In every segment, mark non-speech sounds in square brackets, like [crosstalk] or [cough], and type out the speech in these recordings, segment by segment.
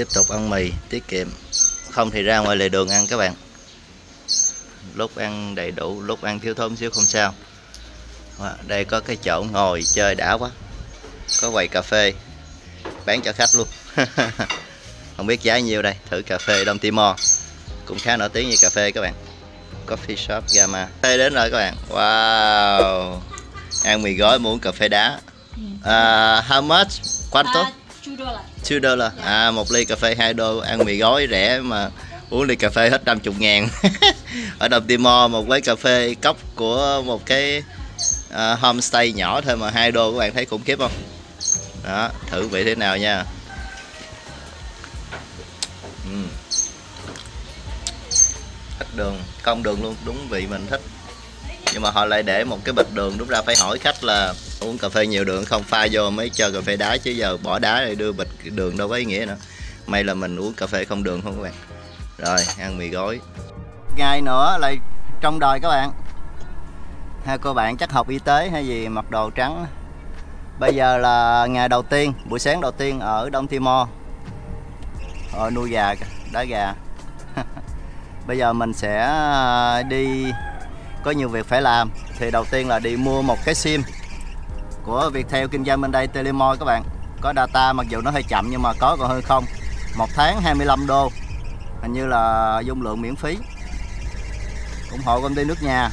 tiếp tục ăn mì tiết kiệm. Không thì ra ngoài lề đường ăn các bạn. Lúc ăn đầy đủ lúc ăn thiếu thốn xíu không sao. Đây có cái chỗ ngồi chơi đã quá. Có quầy cà phê. Bán cho khách luôn. [laughs] Không biết giá nhiêu đây. Thử cà phê Đông Timor. Cũng khá nổi tiếng như cà phê các bạn. Coffee shop Gamma. Phê đến rồi các bạn. Wow. Ăn mì gói muốn cà phê đá. Uh, how much? Quanto. 2 đô là à một ly cà phê 2 đô ăn mì gói rẻ mà uống ly cà phê hết 50 ngàn. [laughs] Ở Đông Timor một quán cà phê cốc của một cái uh, homestay nhỏ thôi mà 2 đô các bạn thấy khủng khiếp không? Đó thử vị thế nào nha. Ừm. ít đường không đường luôn đúng vị mình thích nhưng mà họ lại để một cái bịch đường đúng ra phải hỏi khách là uống cà phê nhiều đường không? Pha vô mới cho cà phê đá chứ giờ bỏ đá rồi đưa bịch đường đâu có ý nghĩa nữa. May là mình uống cà phê không đường không các bạn. Rồi, ăn mì gói. Ngày nữa lại trong đời các bạn. Hai cô bạn chắc học y tế hay gì, mặc đồ trắng. Bây giờ là ngày đầu tiên, buổi sáng đầu tiên ở Đông Timor ở nuôi gà, đá gà. [laughs] Bây giờ mình sẽ à, đi có nhiều việc phải làm, thì đầu tiên là đi mua một cái sim của Viettel kinh doanh bên đây, Telemoi các bạn. Có data mặc dù nó hơi chậm nhưng mà có còn hơn không. Một tháng 25 đô, hình như là dung lượng miễn phí. Ủng hộ công ty nước nhà.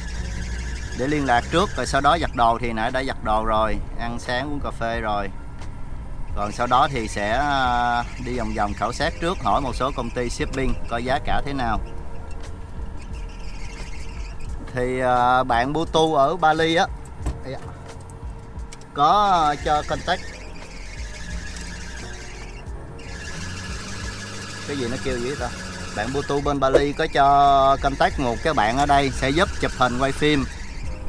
Để liên lạc trước, rồi sau đó giặt đồ thì nãy đã giặt đồ rồi, ăn sáng, uống cà phê rồi. Còn sau đó thì sẽ à, đi vòng vòng khảo sát trước, hỏi một số công ty shipping coi giá cả thế nào thì à, bạn Butu ở Bali á da. có cho contact. Cái gì nó kêu gì ta? Bạn Butu bên Bali có cho contact một cái bạn ở đây sẽ giúp chụp hình quay phim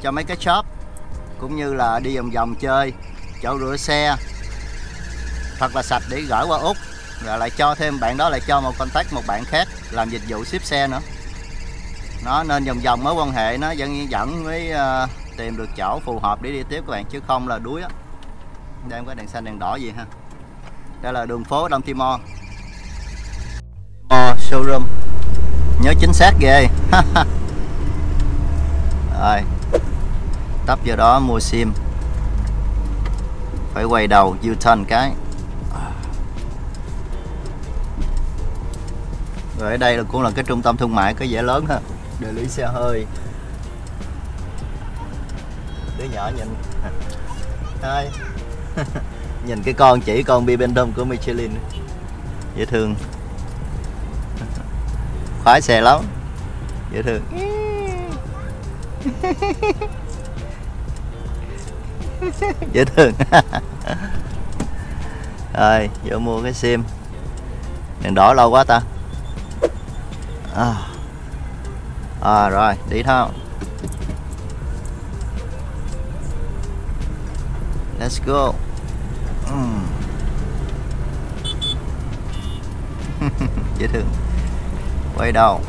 cho mấy cái shop cũng như là đi vòng vòng chơi chỗ rửa xe. Thật là sạch để gửi qua úc rồi lại cho thêm bạn đó lại cho một contact một bạn khác làm dịch vụ ship xe nữa nó nên vòng vòng mối quan hệ nó dẫn dẫn mới uh, ờ, tìm được chỗ phù hợp để đi tiếp các bạn chứ không là đuối á. Đây em có đèn xanh đèn đỏ gì ha. Đây là đường phố Đông Timor. Timor showroom. Nhớ chính xác ghê. [laughs] Rồi. Tấp vô đó mua sim. Phải quay đầu U-turn cái. Rồi ở đây là cũng là cái trung tâm thương mại có vẻ lớn ha đại lý xe hơi. Đứa nhỏ nhìn. Hai. [laughs] Nhìn cái con chỉ con bi bên đông của Michelin. Dễ thương. [laughs] Khoái xe lắm. Dễ thương. [laughs] Dễ thương. Rồi vô mua cái sim. Đèn đỏ lâu quá ta. À, à rồi đi thôi. Let's go. Ừm. Hmm. [laughs] dễ thương. Quay đầu.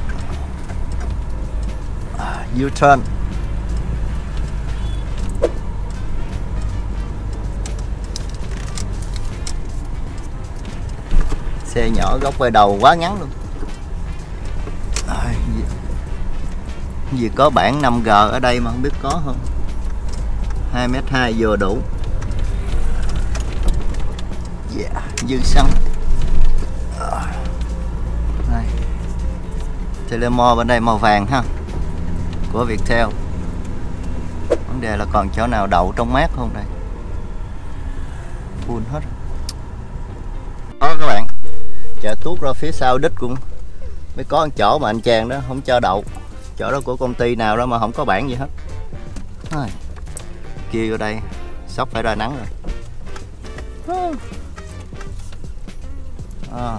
À, U-turn xe nhỏ góc quay đầu quá ngắn luôn. Vì có bản 5G ở đây mà không biết có không? 2m2 vừa đủ. Yeah, dư xăng ờ. đây. Telemore bên đây màu vàng ha của Viettel. Vấn đề là còn chỗ nào đậu trong mát không đây? Full hết. Đó các bạn. Chợ tuốt ra phía sau đít cũng mới có một chỗ mà anh chàng đó không cho đậu chỗ đó của công ty nào đó mà không có bảng gì hết. Ai, kia vô đây sắp phải ra nắng rồi. À.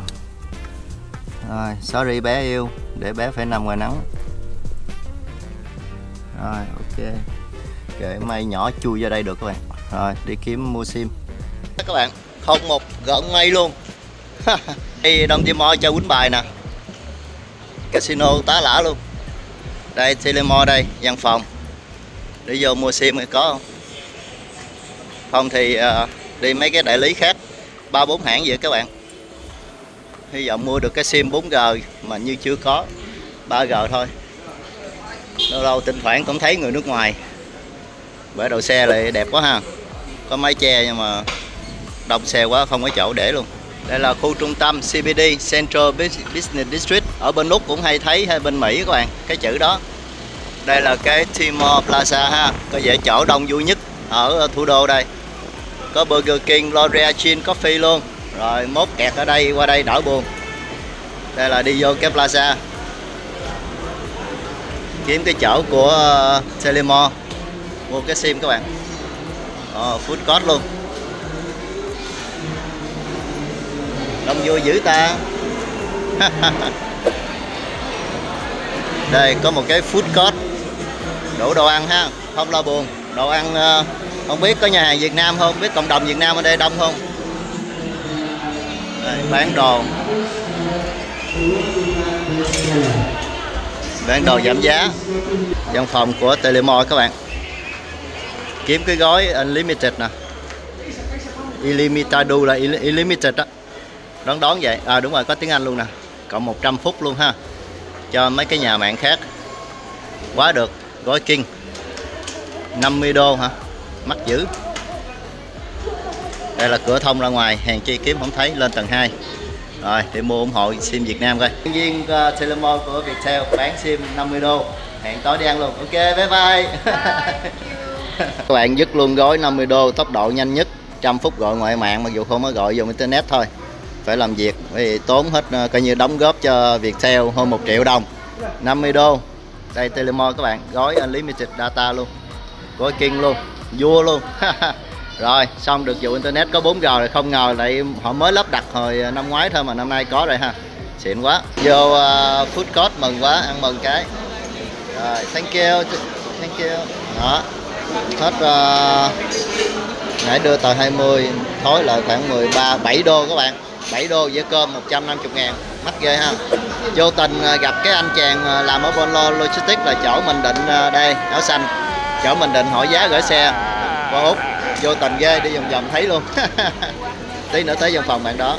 rồi sorry bé yêu để bé phải nằm ngoài nắng. Rồi ok. Kệ may nhỏ chui vô đây được các bạn. Rồi đi kiếm mua sim. Các bạn không một gợn ngay luôn. Đi Đông Timor chơi quýnh bài nè. Casino tá lả luôn đây Telemo đây văn phòng. Để vô mua sim thì có không? Không thì uh, đi mấy cái đại lý khác ba bốn hãng vậy các bạn. Hy vọng mua được cái sim 4G mà như chưa có 3G thôi. Lâu lâu thỉnh thoảng cũng thấy người nước ngoài. Bởi đậu xe lại đẹp quá ha. Có mái che nhưng mà đông xe quá không có chỗ để luôn đây là khu trung tâm CBD Central Business District. Ở bên Úc cũng hay thấy hay bên Mỹ các bạn cái chữ đó. Đây là cái Timor Plaza ha có vẻ chỗ đông vui nhất ở thủ đô đây. Có Burger King, L'Oreal Chin Coffee luôn. Rồi mốt kẹt ở đây qua đây đỡ buồn. Đây là đi vô cái plaza. Kiếm cái chỗ của ờ, Telemore. Mua cái sim các bạn. Oh, food court luôn. Đông vui dữ ta. [laughs] Đây có một cái food court. Đủ đồ ăn ha. Không lo buồn. Đồ ăn uh, không biết có nhà hàng Việt Nam không? Biết cộng đồng Việt Nam ở đây đông không? Đây, bán đồ. Bán đồ giảm giá. Văn phòng của Telemore các bạn. Kiếm cái gói Unlimited nè. Illimitado là Unlimited đó đón đón vậy. À đúng rồi có tiếng Anh luôn nè. Cộng 100 phút luôn ha. Cho mấy cái nhà mạng khác. Quá được. Gói kinh 50 đô hả? Mắc dữ. Đây là cửa thông ra ngoài. Hàng chi kiếm không thấy. Lên tầng 2 rồi để mua ủng hộ sim Việt Nam coi. Nhân viên uh, Telemore của Viettel bán sim 50 đô. Hẹn tối đi ăn luôn. Ok bye bye. [laughs] Các bạn dứt luôn gói 50 đô tốc độ nhanh nhất. trăm phút gọi ngoại mạng mặc dù không có gọi dùng internet thôi phải làm việc. Vì tốn hết ờ, coi như đóng góp cho Viettel hơn một triệu đồng. 50 đô. Đây Telemore các bạn gói unlimited data luôn. Gói kinh luôn vua luôn. [laughs] Rồi xong được vụ internet có 4G rồi không ngờ lại họ mới lắp đặt hồi ờ, năm ngoái thôi mà năm nay có rồi ha. Xịn quá. Vô uh, food court mừng quá ăn mừng cái. Rồi thank you thank you. Đó. Hết uh, nãy đưa tờ 20 thối lại khoảng 13 7 đô các bạn. 7 đô với cơm 150 ngàn. Mắc ghê ha. Vô tình à, gặp cái anh chàng à, làm ở Bonlo Logistics là chỗ mình định à, đây áo xanh. Chỗ mình định hỏi giá gửi xe. Qua Úc vô tình ghê đi vòng vòng thấy luôn. [laughs] Tí nữa tới văn phòng bạn đó.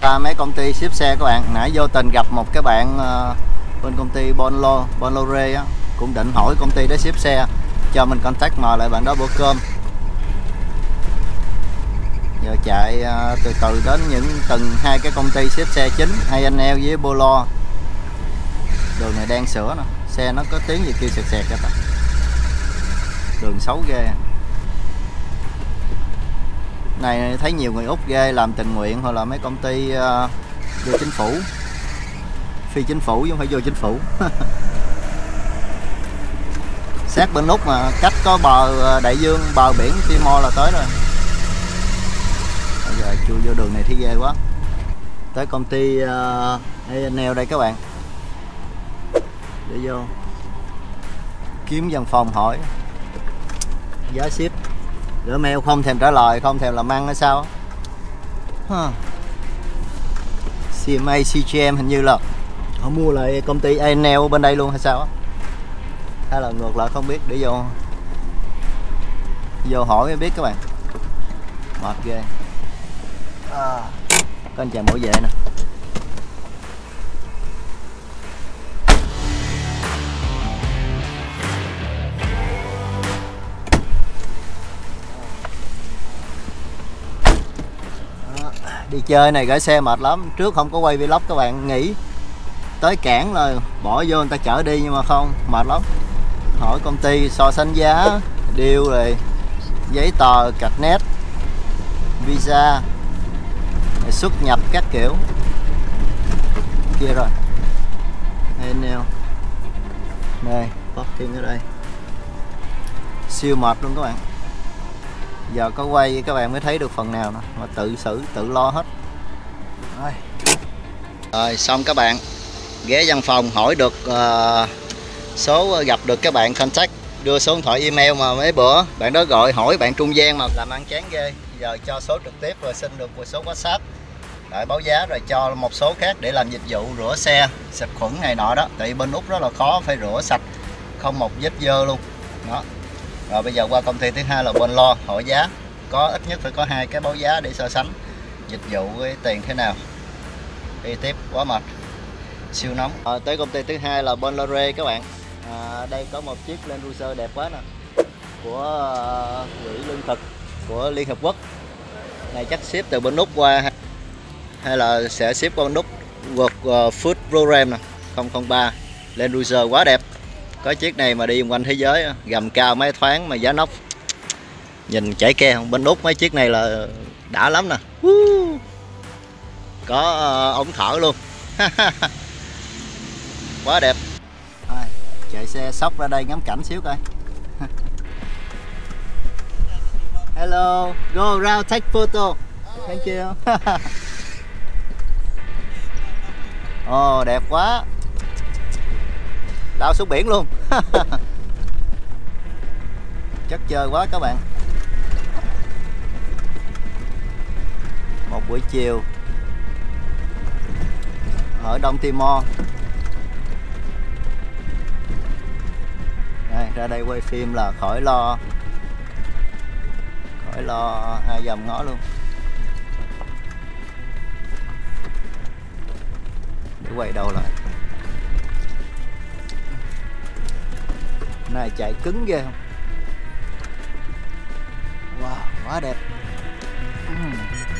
À, mấy công ty ship xe các bạn nãy vô tình gặp một cái bạn uh, bên công ty Bonlo Bonlore á cũng định hỏi công ty đó ship xe. Cho mình contact mời lại bạn đó bữa cơm giờ chạy ờ, từ từ đến những từng hai cái công ty xếp xe chính ANL với Bolo đường này đang sửa nè xe nó có tiếng gì kêu sẹt sẹt các ta? Đường xấu ghê. Này thấy nhiều người úc ghê làm tình nguyện hoặc là mấy công ty uh, vô chính phủ. Phi chính phủ chứ không phải vô chính phủ. [laughs] Sát bên úc mà cách có bờ ờ, đại dương bờ biển Timor là tới rồi giờ chui vô đường này thấy ghê quá. Tới công ty ờ, uh, Neo đây các bạn. Để vô. Kiếm văn phòng hỏi. Giá ship. Rửa mail không thèm trả lời không thèm làm ăn hay sao? Huh. CMA CGM hình như là họ mua lại công ty neo bên đây luôn hay sao hay là ngược lại không biết. Để vô. Vô hỏi mới biết các bạn. Mệt ghê à, có anh chàng bảo vệ nè. Đi chơi này gửi xe mệt lắm. Trước không có quay vlog các bạn nghỉ. Tới cảng là bỏ vô người ta chở đi nhưng mà không mệt lắm. Hỏi công ty so sánh giá điều rồi giấy tờ cạch nét visa xuất nhập các kiểu. Kia rồi. Đây neo đây parking ở đây. Siêu mệt luôn các bạn. Giờ có quay các bạn mới thấy được phần nào nè. Mà tự xử tự lo hết. Rồi, rồi xong các bạn. Ghé văn phòng hỏi được uh, số gặp được các bạn contact. Đưa số điện thoại email mà mấy bữa. Bạn đó gọi hỏi bạn trung gian mà làm ăn chán ghê. Giờ cho số trực tiếp rồi xin được một số whatsapp đợi báo giá rồi cho một số khác để làm dịch vụ rửa xe xịt khuẩn này nọ đó. Tại bên úc rất là khó phải rửa sạch không một vết dơ luôn. Đó. Rồi bây giờ qua công ty thứ hai là bên lo hỏi giá có ít nhất phải có hai cái báo giá để so sánh dịch vụ với tiền thế nào. Đi tiếp quá mệt. Siêu nóng. À, tới công ty thứ hai là Bonlore các bạn. À, đây có một chiếc Land Cruiser đẹp quá nè của uh, quỹ lương thực của Liên Hợp Quốc. Này chắc ship từ bên Úc qua hay là sẽ ship con nút World uh, Food Program nè 003 Land Cruiser quá đẹp. Có chiếc này mà đi quanh thế giới gầm cao máy thoáng mà giá nóc. Nhìn chảy ke không? Bên nút mấy chiếc này là đã lắm nè. Có uh, ống thở luôn. [laughs] Quá đẹp. À, chạy xe sóc ra đây ngắm cảnh xíu coi. [laughs] Hello go around take photo. Thank you. [laughs] ồ oh, đẹp quá. Lao xuống biển luôn. [laughs] Chất chơi quá các bạn. Một buổi chiều. Ở Đông Timor. Đây, ra đây quay phim là khỏi lo. Khỏi lo ai dòm ngó luôn. Để quay đầu lại này chạy cứng ghê không? Wow quá đẹp. Uhm.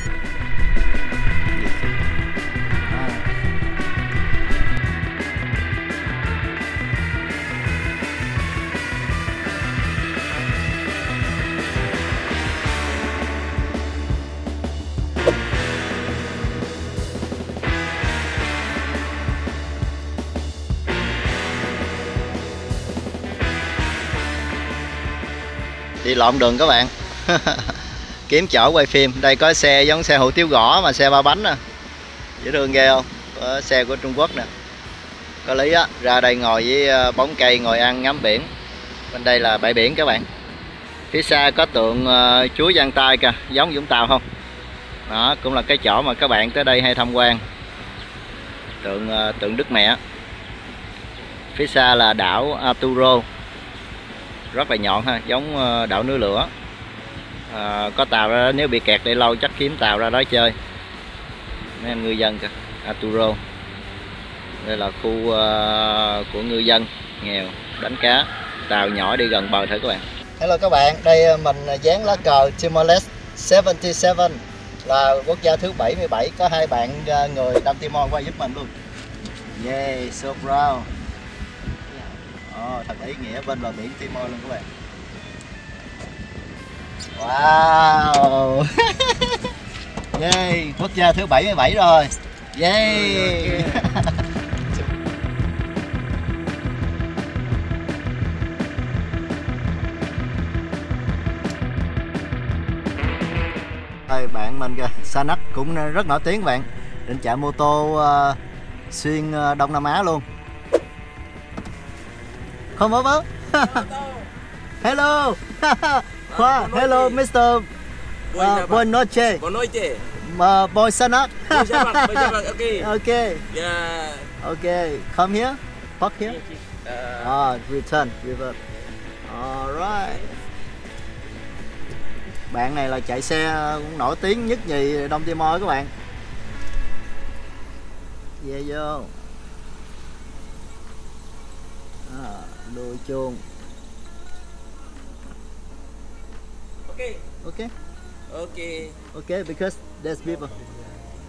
Đi lộn đường các bạn. [laughs] Kiếm chỗ quay phim. Đây có xe giống xe hủ tiếu gõ mà xe ba bánh nè. Dễ thương ghê không? Có xe của Trung Quốc nè. Có lý á ra đây ngồi với ờ, bóng cây ngồi ăn ngắm biển. Bên đây là bãi biển các bạn. Phía xa có tượng uh, chúa Giang tay kìa. Giống Vũng Tàu không? Đó cũng là cái chỗ mà các bạn tới đây hay tham quan. Tượng uh, tượng Đức Mẹ. Phía xa là đảo Arturo rất là nhọn ha giống ờ, đảo núi lửa. À, có tàu ra nếu bị kẹt để lâu chắc kiếm tàu ra đó chơi. Mấy anh ngư dân kìa aturo đây là khu uh, của ngư dân nghèo đánh cá. Tàu nhỏ đi gần bờ thử các bạn. Hello các bạn đây mình dán lá cờ Timor-Leste 77 là quốc gia thứ 77 có hai bạn người Đông Timor qua giúp mình luôn. Yay so proud oh, thật ý nghĩa bên bờ biển Timor luôn các bạn. Wow. [laughs] Yay quốc gia thứ 77 rồi. Yay. Đây, [laughs] bạn mình kìa Sanak cũng rất nổi tiếng bạn. Định chạy mô tô uh, xuyên uh, Đông Nam Á luôn không bố bố [laughs] hello [laughs] Khoa, hello Mr. Uh, buon noche. Buon noche. Uh, boy Sanak. Okay. [laughs] okay. Yeah. Okay, come here. Park here. Ah, return, reverse. Alright. Bạn này là chạy xe cũng nổi tiếng nhất nhì Đông Timor các bạn. Về vô. À, đôi chuông. okay. Okay. Okay. Okay, because there's people.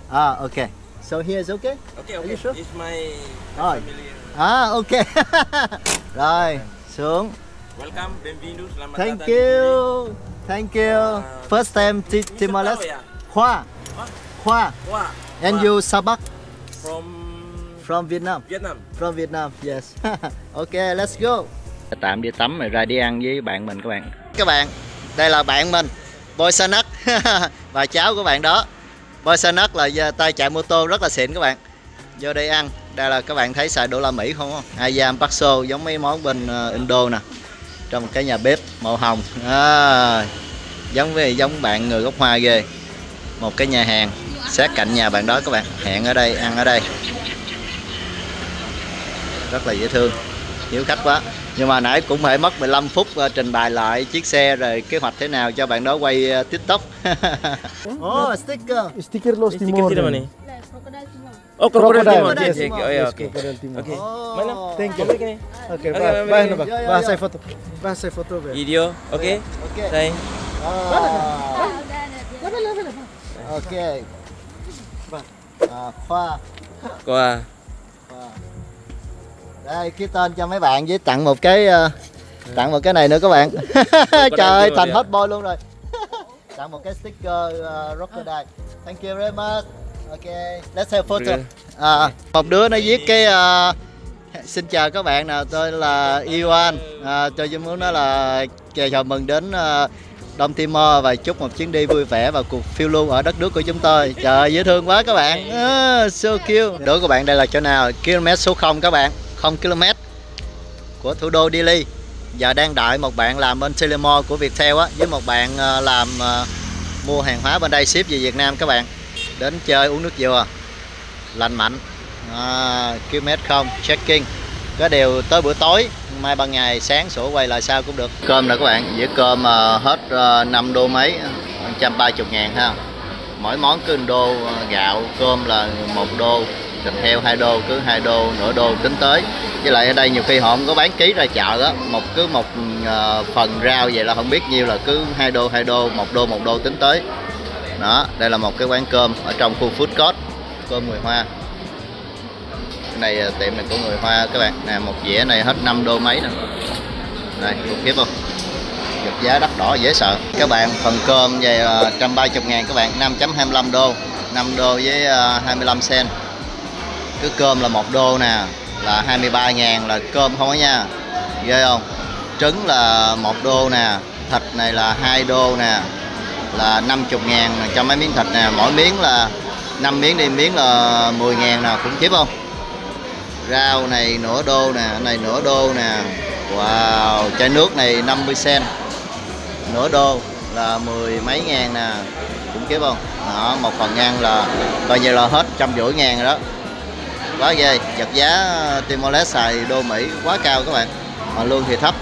Ah, okay. So here is okay? Okay, Are okay. you sure? It's my Rồi. family. À, ok. [laughs] Rồi, xuống. Welcome, bienvenido, selamat Thank datang you. Thank you. First time. Timor Leste. Khoa. Khoa. Wah. And you Sabak from from Vietnam. Vietnam. From Vietnam. Yes. [laughs] okay, let's go. Tạm đi tắm rồi ra đi ăn với bạn mình các bạn. Các bạn, đây là bạn mình, Boy Sanak [laughs] và cháu của bạn đó. Boy Sanak là tay chạy mô tô rất là xịn các bạn. Vô đây ăn. Đây là các bạn thấy xài đô la Mỹ không không? Ayam Bakso giống mấy món bên ờ, Indo nè. Trong một cái nhà bếp màu hồng. À, giống với giống bạn người gốc Hoa ghê. Một cái nhà hàng sát cạnh nhà bạn đó các bạn. Hẹn ở đây ăn ở đây. Rất là dễ thương. Hiếu khách quá. nhưng mà nãy cũng phải mất 15 phút ờ, trình bày lại chiếc xe rồi kế hoạch thế nào cho bạn đó quay ờ, tiktok [laughs] oh sticker Stiker Los Timor. crocodile. Oh, Crocodile. Timor. Yes, okey. Oh, yes, okey. crocodile Timor. Okey. Oh. Mana? Thank you. Ambil bah, ni. no, bah. Ya, ya, Bah, ya. saya foto. Bah, saya foto. Video. Okey. Okey. Saya. Ah, Ah, udah ada. ok à, khoa Qua. Đây ký tên cho mấy bạn với tặng một cái ờ, tặng một cái này nữa các bạn. [laughs] Trời ơi thành hot boy luôn rồi. [laughs] Tặng một cái sticker uh, crocodile thank you very much. Ok let's have photo. Okay. à, một đứa nó viết cái ờ, [laughs] xin chào các bạn nào tôi là Iwan. À, tôi muốn nói là chào mừng đến ờ, Đông Timor và chúc một chuyến đi vui vẻ và cuộc phiêu lưu ở đất nước của chúng tôi. Trời dễ thương quá các bạn. À, so cute. Đố các bạn đây là chỗ nào? Km số 0 các bạn 0 km của thủ đô Delhi. Và đang đợi một bạn làm bên Telemore của Viettel á với một bạn ờ, làm ờ, mua hàng hóa bên đây ship về Việt Nam các bạn. Đến chơi uống nước dừa. Lành mạnh. À, km không checking. Có điều tới bữa tối mai ban ngày sáng sổ quay lại sao cũng được. Cơm nè các bạn dĩa cơm ờ, hết ờ, uh, 5 đô mấy 130 ngàn ha. Mỗi món cứ đô gạo cơm là một đô thịt heo 2 đô cứ 2 đô nửa đô tính tới. Với lại ở đây nhiều khi họ không có bán ký ra chợ đó một cứ một uh, phần rau vậy là không biết nhiêu là cứ 2 đô 2 đô một đô một đô tính tới. Đó đây là một cái quán cơm ở trong khu food court cơm người hoa. Cái này ờ, tiệm này của người hoa các bạn. Nè một dĩa này hết 5 đô mấy nè. Này khủng khiếp không? Giật giá đắt đỏ dễ sợ. Các bạn phần cơm về ờ, 130 ngàn các bạn 5.25 đô. 5 đô với 25 cent cái cơm là một đô nè, là 23 ngàn là cơm không á nha. Ghê không? Trứng là một đô nè, thịt này là hai đô nè, là 50 ngàn cho mấy miếng thịt nè. Mỗi miếng là 5 miếng đi, miếng là 10 ngàn nè cũng chip không? Rau này nửa đô nè này nửa đô nè. Wow, chai nước này 50 sen nửa đô là mười mấy ngàn nè cũng kiếp không? Đó, một phần ngang là coi như là hết trăm rưỡi ngàn rồi đó quá ghê. Vật giá ờ, Timor Leste xài đô Mỹ quá cao các bạn. Mà lương thì thấp.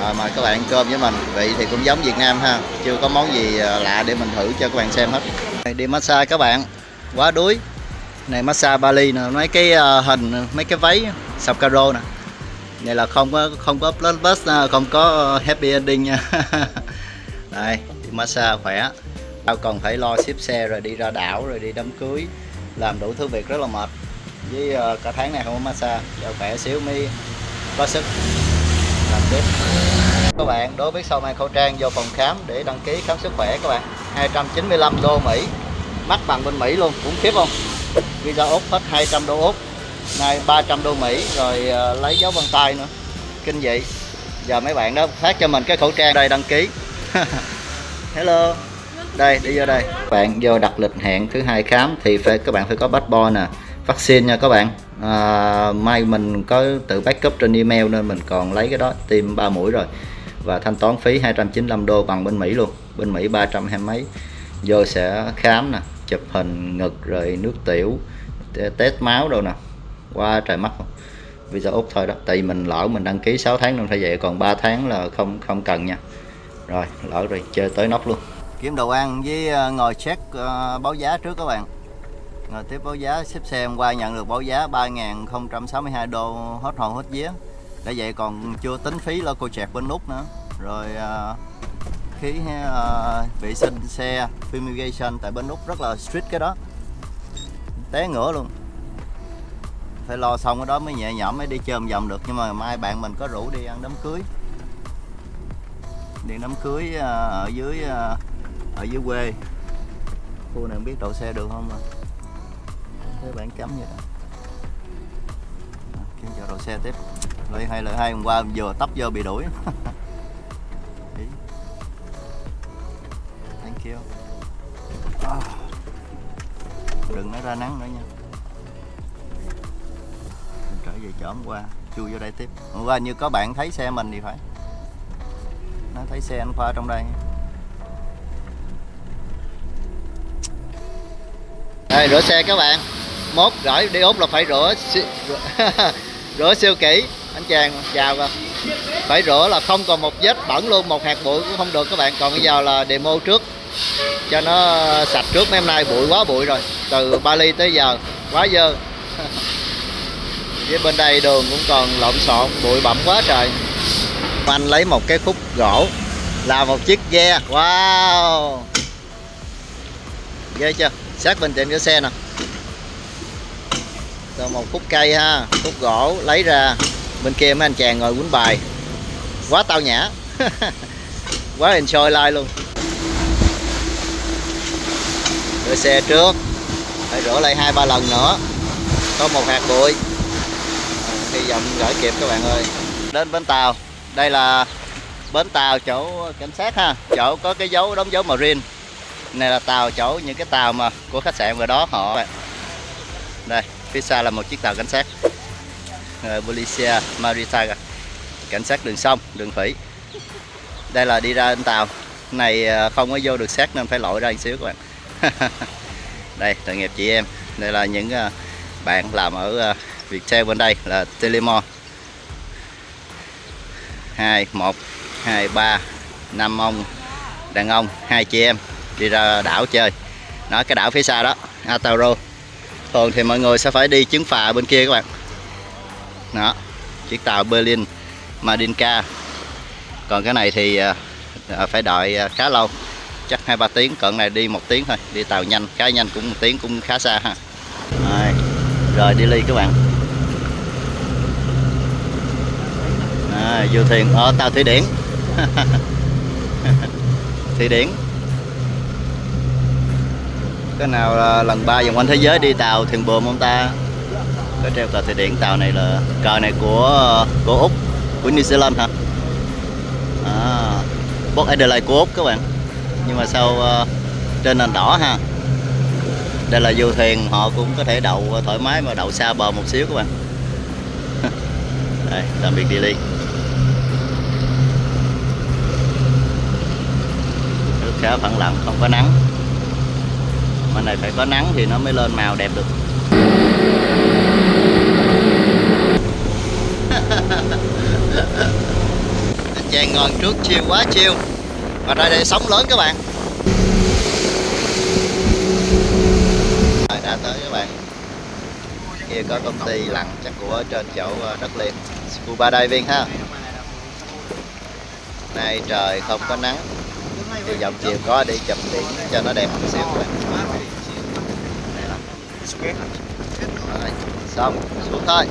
Rồi mà các bạn ăn cơm với mình, vị thì cũng giống Việt Nam ha. Chưa có món gì ờ, lạ để mình thử cho các bạn xem hết. Đi massage các bạn. Quá đuối. Này, massage Bali nè, mấy cái ờ, hình, mấy cái váy sọc caro nè. Này là không có không có plus plus không có happy ending nha. [laughs] Đây đi massage khỏe. Tao còn phải lo ship xe rồi đi ra đảo rồi đi đám cưới. Làm đủ thứ việc rất là mệt với ờ, cả tháng này không có massage, cho khỏe xíu mới có sức làm tiếp. Các bạn, đối với sau mang khẩu trang vô phòng khám để đăng ký khám sức khỏe các bạn 295 đô Mỹ. Mắc bằng bên Mỹ luôn, cũng khiếp không? Visa úc hết 200 đô úc, nay 300 đô Mỹ, rồi ờ, lấy dấu vân tay nữa. Kinh dị. Giờ mấy bạn đó phát cho mình cái khẩu trang đây đăng ký. [laughs] Hello. Đây, đi vô đây. Bạn, vô đặt lịch hẹn thứ hai khám thì phải, các bạn phải có passport nè vaccine nha các bạn. À, may mình có tự backup trên email nên mình còn lấy cái đó tiêm 3 mũi rồi. Và thanh toán phí 295 đô bằng bên Mỹ luôn. Bên Mỹ 300 hai mấy. Vô sẽ khám nè chụp hình ngực rồi nước tiểu test máu đâu nè. Qua trời mắt không visa úc thôi đó tại vì mình lỡ mình đăng ký 6 tháng luôn phải vậy còn 3 tháng là không không cần nha. Rồi lỡ rồi chơi tới nóc luôn. Kiếm đồ ăn với ờ, ngồi check ờ, báo giá trước các bạn rồi tiếp báo giá xếp xe hôm qua nhận được báo giá 3.062 đô hết hồn hết vía. Để vậy còn chưa tính phí lo cô chẹt bên nút nữa. Rồi ờ, khí ờ, vệ sinh xe, fumigation tại bên nút rất là strict cái đó. Té ngửa luôn. Phải lo xong cái đó mới nhẹ nhõm, mới đi chơi một vòng được. Nhưng mà mai bạn mình có rủ đi ăn đám cưới. Đi đám cưới ở dưới ở dưới quê. Khu này không biết đậu xe được không mà cái bạn cấm vậy đó. Kiếm chỗ đậu xe tiếp. Loại hai loại hai, hôm qua vừa tấp vô bị đuổi. [laughs] Thank you. À. Đừng nói ra nắng nữa nha. Mình trở về chỗ hôm qua, chui vô đây tiếp. Hôm qua như có bạn thấy xe mình thì phải. Nó thấy xe anh khoa trong đây. Đây, rửa xe các bạn mốt gửi đi út là phải rửa [laughs] rửa, siêu kỹ. Anh chàng chào rồi phải rửa là không còn một vết bẩn luôn một hạt bụi cũng không được các bạn. Còn bây giờ là demo trước cho nó sạch trước. Mấy hôm nay bụi quá bụi rồi. Từ Bali tới giờ quá dơ. [laughs] Với bên đây đường cũng còn lộn xộn bụi bẩm quá trời. Anh lấy một cái khúc gỗ làm một chiếc ghe. Wow! Ghê chưa? Sát bên tiệm cái xe nè rồi một khúc cây ha, khúc gỗ, lấy ra. Bên kia mấy anh chàng ngồi quýnh bài. Quá tao nhã. [laughs] Quá enjoy like luôn. Rửa xe trước. Phải rửa lại hai, ba lần nữa. Có một hạt bụi. Hy vọng gửi kịp các bạn ơi. Đến bến tàu. Đây là bến tàu chỗ cảnh sát ha. Chỗ có cái dấu đóng dấu marine. Này là tàu chỗ, những cái tàu mà của khách sạn vừa đó họ. Đây phía xa là một chiếc tàu cảnh sát. Policia Maritime cảnh sát đường sông, đường thủy. Đây là đi ra trên tàu. Này à, không có vô được sát nên phải lội ra một xíu các bạn. [laughs] Đây, tội nghiệp chị em. Đây là những à, bạn làm ở à, Viettel bên đây, là Telemore hai, một, hai, ba, năm ông, đàn ông, hai chị em đi ra đảo chơi. Đó cái đảo phía xa đó, Atauro thường thì mọi người sẽ phải đi chuyến phà bên kia các bạn. Đó chiếc tàu Berlin Madinka còn cái này thì à, à phải đợi à, khá lâu. Chắc hai ba tiếng cận này đi một tiếng thôi. Đi tàu nhanh khá nhanh cũng một tiếng cũng khá xa ha. Rồi, rồi đi ly các bạn. À, du thuyền. Ở tàu thủy điển. [laughs] Thủy điển cái nào là lần ba vòng quanh thế giới đi tàu thuyền buồm không ta? Có treo cờ thụy điển tàu này là cờ này của của úc của new zealand hả? À, Port Adelaide của úc các bạn. Nhưng mà sau uh, ờ, trên nền đỏ ha? Đây là du thuyền họ cũng có thể đậu ờ, thoải mái mà đậu xa bờ một xíu các bạn. [laughs] Đây tạm biệt đi ly nước khá phẳng lặng không có nắng mà này phải có nắng thì nó mới lên màu đẹp được. [laughs] Anh chàng ngồi trước chiêu quá chiêu. Và ra đây sóng lớn các bạn. Rồi, đã tới các bạn. Kia có công ty lặn chắc của trên chỗ ờ, đất liền. Scuba diving ha. Nay trời không có nắng. Thì dòng chiều có đi chụp biển cho nó đẹp một xíu. các bạn rồi, xong xuống thôi.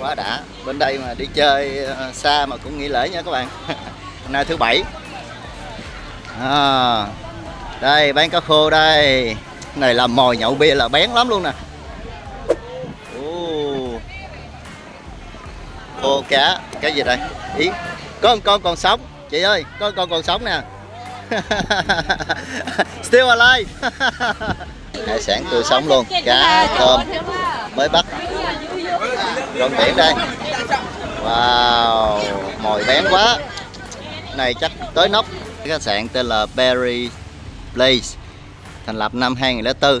Quá đã. Bên đây mà đi chơi ờ, xa mà cũng nghỉ lễ nha các bạn. [laughs] Hôm nay thứ bảy. À, đây bán cá khô đây. Này là mồi nhậu bia là bén lắm luôn nè. Khô cá cái gì đây? Ý có con con còn sống. Chị ơi có con còn sống nè. [laughs] Still alive. [laughs] hải sản tươi sống luôn. Cá, tôm mới bắt. Rong biển đây. Wow, mồi bén quá. Này chắc tới nóc. Cái khách sạn tên là Berry Place, thành lập năm 2004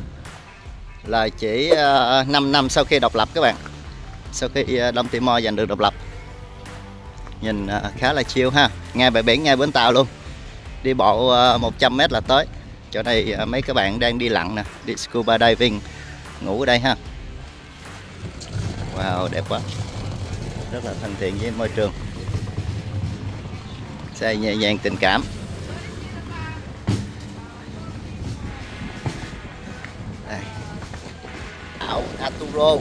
là chỉ ờ, 5 năm sau khi độc lập các bạn. Sau khi ờ, Đông Timor giành được độc lập. Nhìn ờ, khá là chiêu ha. Ngay bãi biển, ngay bến tàu luôn. Đi bộ 100m là tới chỗ này à, mấy các bạn đang đi lặn nè đi scuba diving. Ngủ ở đây ha. Wow đẹp quá. Rất là thân thiện với môi trường. Xe nhẹ nhàng tình cảm. Đây. đảo Aturo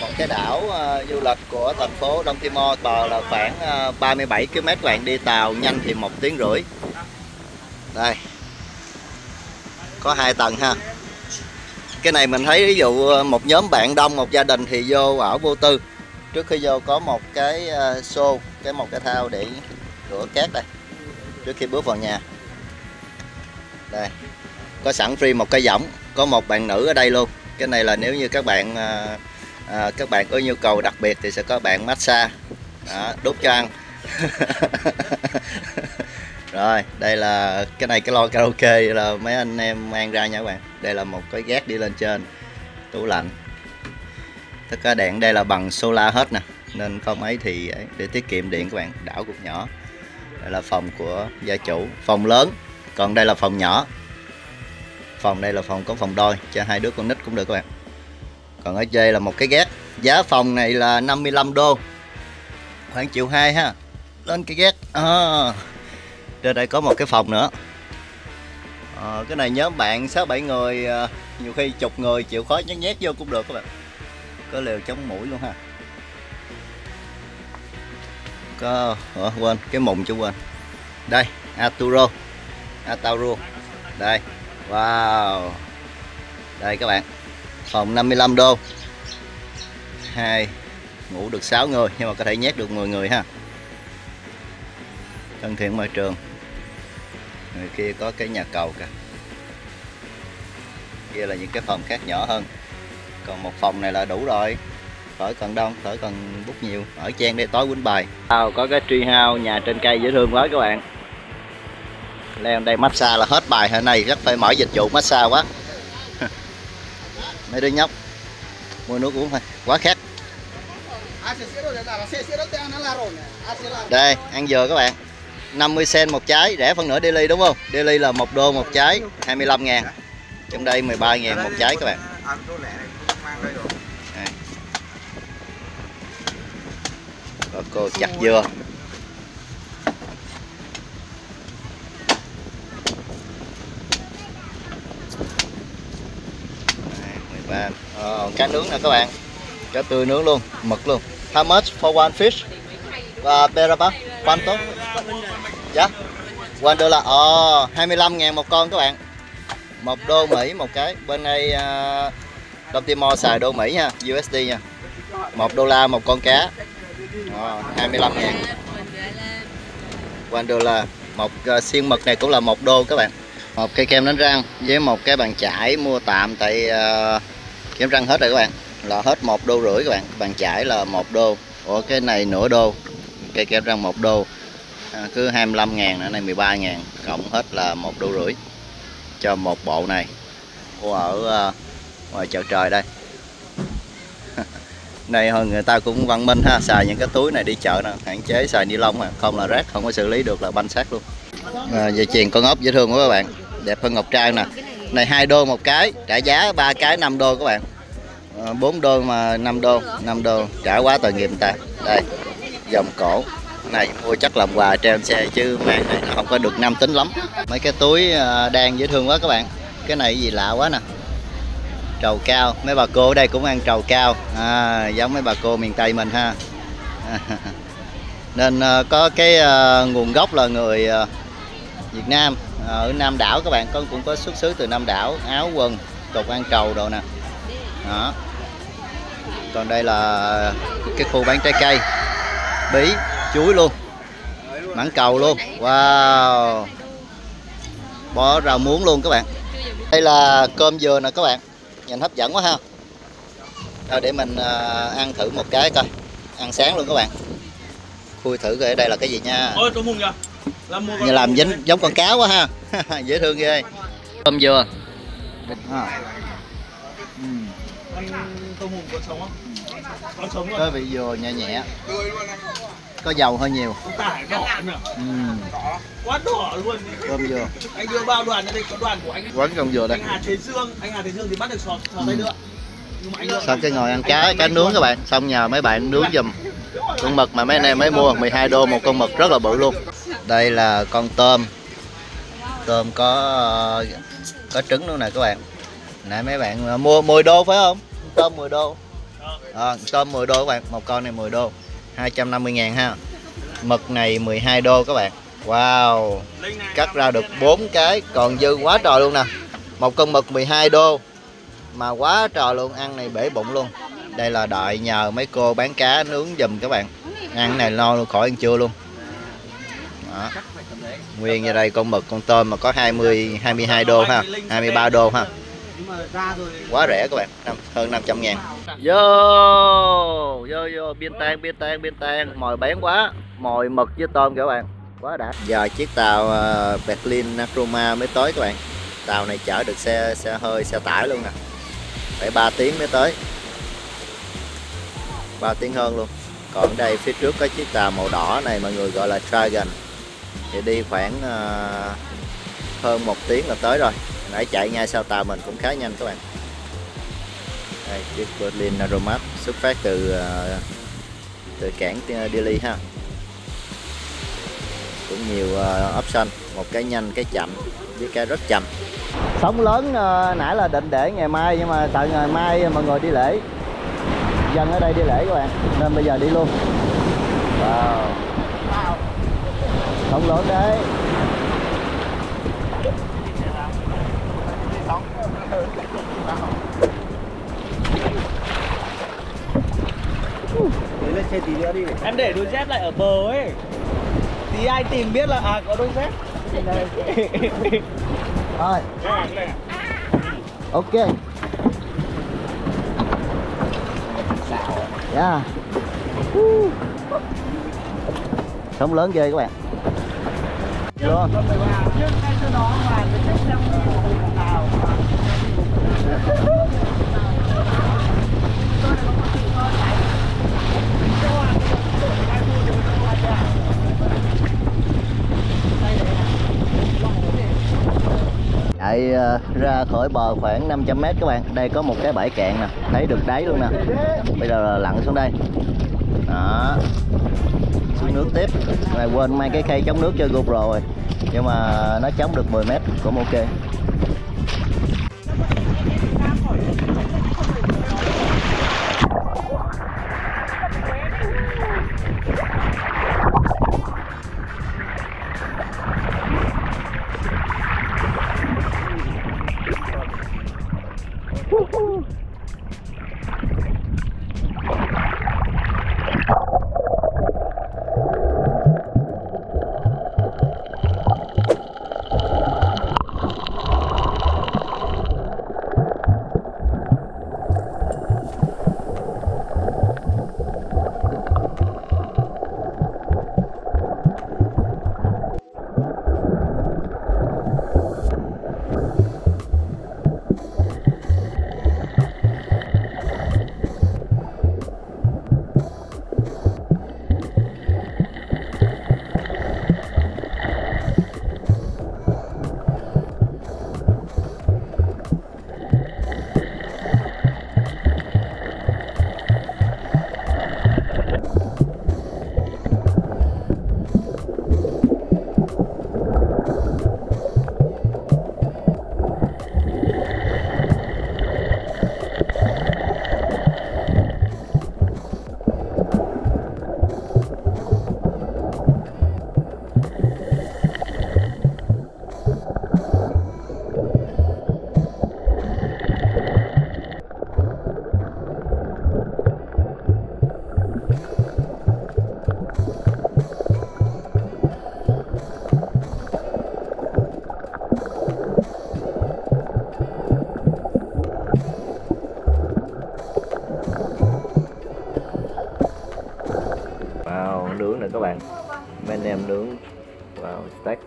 một cái đảo uh, du lịch của thành phố Đông Timor. Bờ là khoảng uh, 37 km bạn đi tàu nhanh thì một tiếng rưỡi. Đây có hai tầng ha. Cái này mình thấy ví dụ ờ, một nhóm bạn đông một gia đình thì vô ở vô tư. Trước khi vô có một cái ờ, xô cái một cái thao để rửa cát đây. Trước khi bước vào nhà. Đây. Có sẵn free một cái võng có một bạn nữ ở đây luôn. Cái này là nếu như các bạn à, à, các bạn có nhu cầu đặc biệt thì sẽ có bạn massage. Đó, đút cho ăn rồi đây là cái này cái lo karaoke là mấy anh em mang ra nha các bạn. Đây là một cái gác đi lên trên tủ lạnh. Tất cả đèn đây là bằng solar hết nè nên không ấy thì để tiết kiệm điện các bạn đảo cục nhỏ. Đây là phòng của gia chủ phòng lớn còn đây là phòng nhỏ. Phòng đây là phòng có phòng đôi cho hai đứa con nít cũng được các bạn. Còn ở đây là một cái gác giá phòng này là 55 đô. Khoảng triệu hai ha lên cái gác à, trên đây có một cái phòng nữa. À, cái này nhóm bạn sáu bảy người ờ, nhiều khi chục người chịu khó nhét nhét vô cũng được các bạn. Có liều chống mũi luôn ha. Có à, quên cái mùng chứ quên. Đây Arturo Arturo. Đây wow. Đây các bạn phòng 55 đô. Hai ngủ được 6 người nhưng mà có thể nhét được 10 người ha. Thân thiện môi trường người kia có cái nhà cầu kìa. Kia là những cái phòng khác nhỏ hơn. Còn một phòng này là đủ rồi. Khỏi cần đông khỏi cần bút nhiều. Ở chen đây tối quýnh bài. Wow, có cái tree house nhà trên cây dễ thương quá các bạn. Leo đây massage là hết bài hồi này chắc phải mở dịch vụ massage quá. [laughs] Mấy đứa nhóc mua nước uống thôi. Quá khát. Đây ăn dừa các bạn 50 cent một trái rẻ phân nửa daily đúng không? Daily là một đô một trái 25 ngàn. Trong đây 13 ngàn một trái các bạn. Đây. Rồi cô chặt dừa. Đây, 13 ờ, cá nướng nè các bạn. Cá tươi nướng luôn mực luôn. How much for one fish và beraba quanto dạ. One dollar. Ờ 25 ngàn một con các bạn. Một đô Mỹ một cái. Bên đây uh, Đông Timor xài đô Mỹ nha USD nha. Một đô la một con cá. Ờ, 25 ngàn. One dollar. Một uh, xiên mực này cũng là một đô các bạn. Một cây kem đánh răng với một cái bàn chải mua tạm tại à, uh, kem răng hết rồi các bạn. Là hết một đô rưỡi các bạn. Bàn chải là một đô. Ủa cái này nửa đô cây kem răng 1 đô à, cứ 25 ngàn nữa này 13 ngàn cộng hết là một đô rưỡi cho một bộ này. Mua ở uh, ngoài chợ trời đây. [laughs] Này hơn người ta cũng văn minh ha xài những cái túi này đi chợ nè hạn chế xài ni lông à không là rác không có xử lý được là banh xác luôn. À, dây chuyền con ốc dễ thương quá các bạn. Đẹp hơn ngọc trai nè. Này hai đô một cái trả giá ba cái 5 đô các bạn. Ờ, 4 đô mà 5 đô 5 đô trả quá tội nghiệp người ta. Đây dòng cổ. Này mua chắc làm quà treo xe chứ mang này nó không có được nam tính lắm. Mấy cái túi đen đang dễ thương quá các bạn. Cái này gì lạ quá nè. Trầu cao. Mấy bà cô ở đây cũng ăn trầu cao. À, giống mấy bà cô miền tây mình ha. [laughs] Nên ờ, có cái ờ, nguồn gốc là người việt nam. Ở nam đảo các bạn con cũng có xuất xứ từ nam đảo. Áo quần cục ăn trầu đồ nè. Đó. Còn đây là cái khu bán trái cây bí chuối luôn. Mãng cầu luôn. Wow. Bó rau muống luôn các bạn. Đây là cơm dừa nè các bạn. Nhìn hấp dẫn quá ha. Rồi để mình uh, ăn thử một cái coi. Ăn sáng luôn các bạn. Khui thử coi ở đây là cái gì nha. Kìa. Làm mua như làm dính giống con cá quá ha. [laughs] Dễ thương ghê. Cơm dừa. À có vị dừa nhẹ nhẹ. Có dầu hơi nhiều. Ừ. Quá đỏ luôn. cơm dừa Anh đưa bao đoàn đây, có đoàn của anh. quán cơm dừa đây. Anh Hà Thế Dương, anh Hà Thế Dương thì bắt được sò sò tay nữa. Xong cái ngồi ăn cá cá nướng các bạn. Xong nhờ mấy bạn nướng giùm. Con mực mà mấy anh em mới mua 12 đô một con mực rất là bự luôn. Đây là con tôm. Tôm có có trứng luôn nè các bạn. Nãy mấy bạn à, mua 10 đô phải không? Tôm 10 đô à, tôm 10 đô các bạn. Một con này 10 đô. 250 ngàn ha. Mực này 12 đô các bạn. Wow. Cắt ra được 4 cái. Còn dư quá trời luôn nè. Một con mực 12 đô. Mà quá trời luôn. Ăn này bể bụng luôn. Đây là đợi nhờ mấy cô bán cá nướng giùm các bạn. Ăn này lo luôn khỏi ăn trưa luôn. Đó. nguyên như đây con mực con tôm mà có 20 22 đô ha. 23 đô ha nhưng mà ra rồi quá rẻ các bạn năm, hơn 500 ngàn. Vô vô vô biên tan biên tan biên tan. Mồi bén quá mồi mực với tôm các bạn. Quá đã. Giờ chiếc tàu uh, Berlin Roma mới tới các bạn. Tàu này chở được xe xe hơi xe tải luôn nè. Phải 3 tiếng mới tới. 3 tiếng hơn luôn. Còn đây phía trước có chiếc tàu màu đỏ này mọi người gọi là Dragon thì đi khoảng ờ, hơn một tiếng là tới rồi nãy chạy ngay sau tàu mình cũng khá nhanh các bạn. Đây, chiếc Berlin Aromat xuất phát từ ờ, từ cảng ờ, Delhi ha. Cũng nhiều ờ, option, một cái nhanh, cái chậm, với cái rất chậm. Sóng lớn nãy là định để ngày mai, nhưng mà tại ngày mai mọi người đi lễ. Dân ở đây đi lễ các bạn, nên bây giờ đi luôn. Wow. Sóng lớn đấy. Lên xe tí nữa đi. Em để đôi dép lại ở bờ ấy. Tí ai tìm biết là à có đôi dép. [laughs] Rồi. Ok. Yeah Woo. sóng lớn ghê các bạn. Nhưng ngay sau đó mà cái chiếc xe nào chạy ờ, ra khỏi bờ khoảng 500 mét các bạn. Đây có một cái bãi cạn nè. Thấy được đáy luôn nè. Bây giờ là lặn xuống đây. Đó. Xuống nước tiếp. Này quên mang cái khay chống nước cho GoPro rồi. Nhưng mà nó chống được 10 mét cũng ok.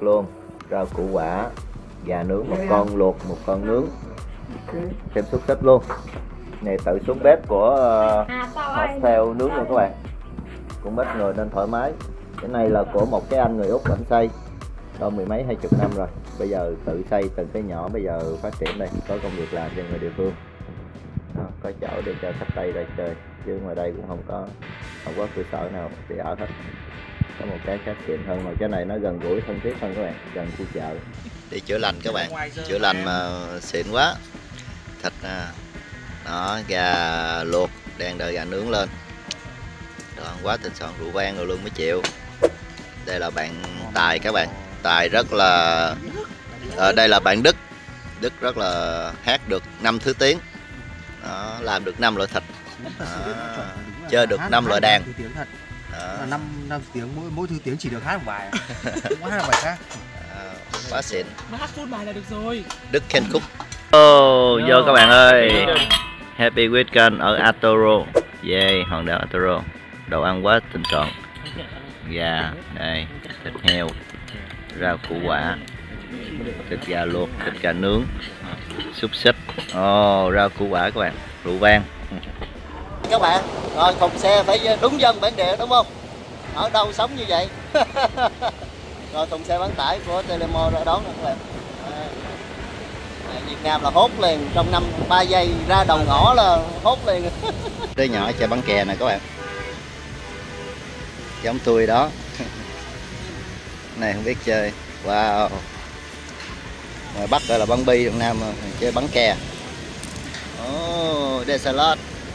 Luôn. Rau củ quả Gà nướng một con luộc, một con nướng. Thêm xúc xích luôn. Này tự xuống bếp của uh, hostel nướng luôn các bạn. Cũng ít người nên thoải mái. Cái này là của một cái anh người Úc ảnh xây. Đâu mười mấy hai chục năm rồi. Bây giờ tự xây từng cái nhỏ bây giờ phát triển đây. Có công việc làm cho người địa phương. Đó, Có chỗ để cho khách Tây ra chơi. Chứ ngoài đây cũng không có không có cơ sở nào để ở hết cái khác xịn hơn mà cái này nó gần gũi thân thiết hơn các bạn gần khu chợ. Đi chữa lành các bạn chữa lành mà xịn quá. Thịt à, đó gà luộc đang đợi gà nướng lên. Đó, quá thịnh soạn rượu vang rồi luôn mới chịu. Đây là bạn tài các bạn. Tài rất là ở đây là bạn đức. Đức rất là hát được năm thứ tiếng. Đó, làm được năm loại thịt. Đó, chơi được năm loại đàn là năm năm tiếng mỗi mỗi thứ tiếng chỉ được hát một bài à? [laughs] không có hát một bài khác. À, quá xịn. Mà hát full bài là được rồi. Đức Ken Cook oh, vô các bạn ơi. Happy Weekend ở Atoro. Yeah, hòn đảo Atoro. Đồ ăn quá thịnh soạn Gà, đây, thịt heo Rau củ quả Thịt gà luộc, thịt gà nướng Xúc xích oh, Rau củ quả các bạn, rượu vang các bạn. Rồi thùng xe phải đúng dân bản địa đúng không? Ở đâu sống như vậy? [laughs] Rồi thùng xe bán tải của Telemo ra đón các bạn. À, Việt Nam là hốt liền trong năm 3 giây ra đầu ngõ là hốt liền. [laughs] Đứa nhỏ chơi bắn kè nè các bạn. Giống tôi đó. [laughs] Này không biết chơi. Wow. Ngoài bắc gọi là bắn bi trong nam ờ, chơi bắn kè. Oh, đây salad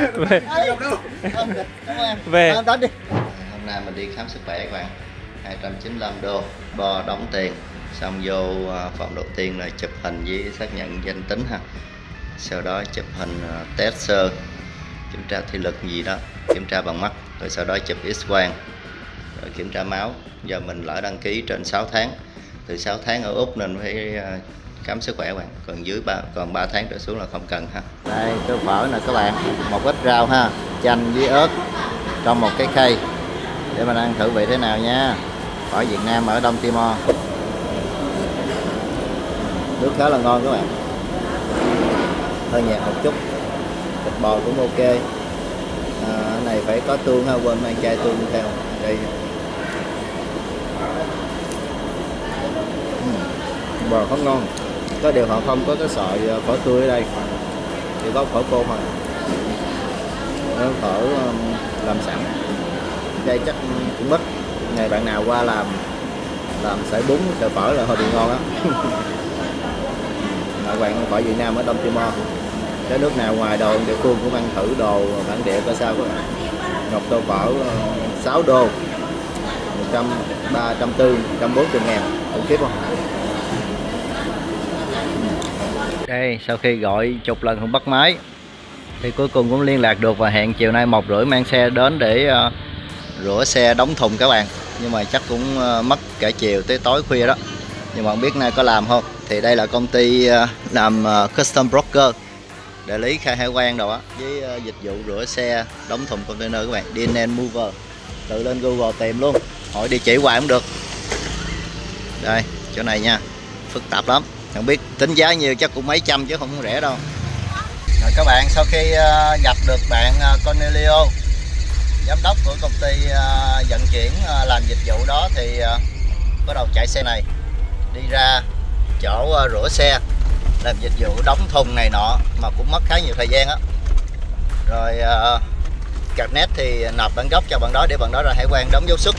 [laughs] về. Về. Hôm nay mình đi khám sức khỏe các bạn. 295 đô Bo đóng tiền. Xong vô à, phòng đầu tiên là chụp hình với xác nhận danh tính ha. Sau đó chụp hình à, test sơ Kiểm tra thị lực gì đó Kiểm tra bằng mắt. Rồi sau đó chụp x-quang Rồi kiểm tra máu. Giờ mình lỡ đăng ký trên 6 tháng. Từ 6 tháng ở Úc nên phải à, khám sức khỏe các bạn. Còn dưới ba còn 3 tháng trở xuống là không cần ha. Đây tôi phở nè các bạn một ít rau ha chanh với ớt trong một cái khay để mình ăn thử vị thế nào nha. Phở Việt Nam ở Đông Timor. Nước khá là ngon các bạn. Hơi nhạt một chút. Thịt bò cũng ok. À, này phải có tương ha quên mang chai tương theo. Đây. Ừ, bò không ngon có điều họ không có cái sợi ờ, phở tươi ở đây. Chỉ có phở cô thôi. Ờ, phở làm sẵn. Đây chắc cũng mất. Ngày bạn nào qua làm làm sợi bún, sợi phở là hơi bị ngon á [laughs] mọi bạn phở Việt Nam ở Đông Timor cái nước nào ngoài đồ địa phương cũng ăn thử đồ, bản địa coi sao các bạn ngọc tô phở ờ, 6 đô. 100 340 140 ngàn. Khủng khiếp không? Đây sau khi gọi chục lần không bắt máy thì cuối cùng cũng liên lạc được và hẹn chiều nay một rưỡi mang xe đến để uh, rửa xe đóng thùng các bạn. Nhưng mà chắc cũng uh, mất cả chiều tới tối khuya đó. Nhưng mà không biết nay có làm không? Thì đây là công ty uh, làm uh, custom broker đại lý khai hải quan đồ á với uh, dịch vụ rửa xe đóng thùng container các bạn DNN Mover. Tự lên Google tìm luôn hỏi địa chỉ hoài cũng được. Đây chỗ này nha phức tạp lắm không biết tính giá nhiều chắc cũng mấy trăm chứ không rẻ đâu. Rồi các bạn sau khi ờ, gặp được bạn ờ, Cornelio giám đốc của công ty ờ, vận chuyển làm dịch vụ đó thì bắt đầu chạy xe này. Đi ra chỗ rửa xe làm dịch vụ đóng thùng này nọ mà cũng mất khá nhiều thời gian á. Rồi uh, card net thì nộp bản gốc cho bạn đó để bạn đó ra hải quan đóng dấu xuất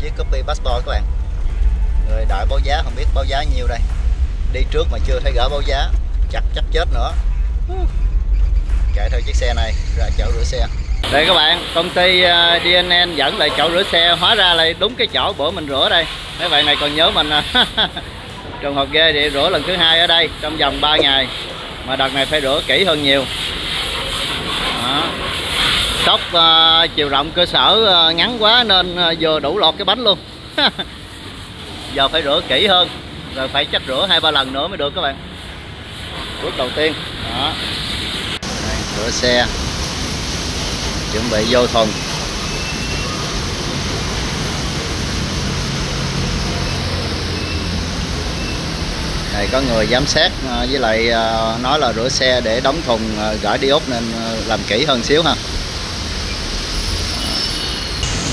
với copy passport các bạn. Rồi đợi báo giá không biết báo giá nhiêu đây đi trước mà chưa thấy gỡ báo giá chắc chắc chết nữa. Chạy theo chiếc xe này ra chỗ rửa xe. Đây các bạn công ty à, DNN dẫn lại chỗ rửa xe hóa ra lại đúng cái chỗ bữa mình rửa đây. Mấy bạn này còn nhớ mình à. [laughs] trường hợp ghê thì rửa lần thứ hai ở đây trong vòng 3 ngày. Mà đợt này phải rửa kỹ hơn nhiều. Đó. sóc uh, à, chiều rộng cơ sở uh, ngắn quá nên uh, vừa đủ lọt cái bánh luôn. [laughs] Giờ phải rửa kỹ hơn rồi phải chắc rửa hai ba lần nữa mới được các bạn. Bước đầu tiên. Đó. Đây, rửa xe. Chuẩn bị vô thùng. Này có người giám sát à, với lại à, nói là rửa xe để đóng thùng à, gửi đi ốp nên làm kỹ hơn xíu ha.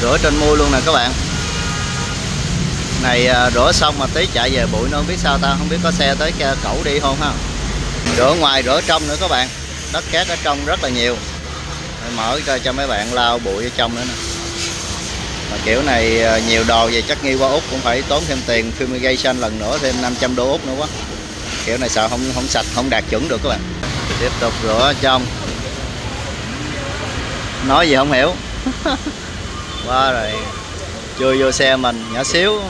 Rửa trên mui luôn nè các bạn này à, rửa xong mà tí chạy về bụi nó không biết sao ta không biết có xe tới cẩu đi không ha. Rửa ngoài rửa trong nữa các bạn. Đất cát ở trong rất là nhiều. Mở cho, cho mấy bạn lau bụi ở trong nữa nè. Mà kiểu này à, nhiều đồ về chắc nghi qua út cũng phải tốn thêm tiền fumigation lần nữa thêm 500 đô út nữa quá. Kiểu này sợ không không sạch không đạt chuẩn được các bạn. Tiếp tục rửa trong. Nói gì không hiểu. [laughs] Qua rồi. Chui vô xe mình nhỏ xíu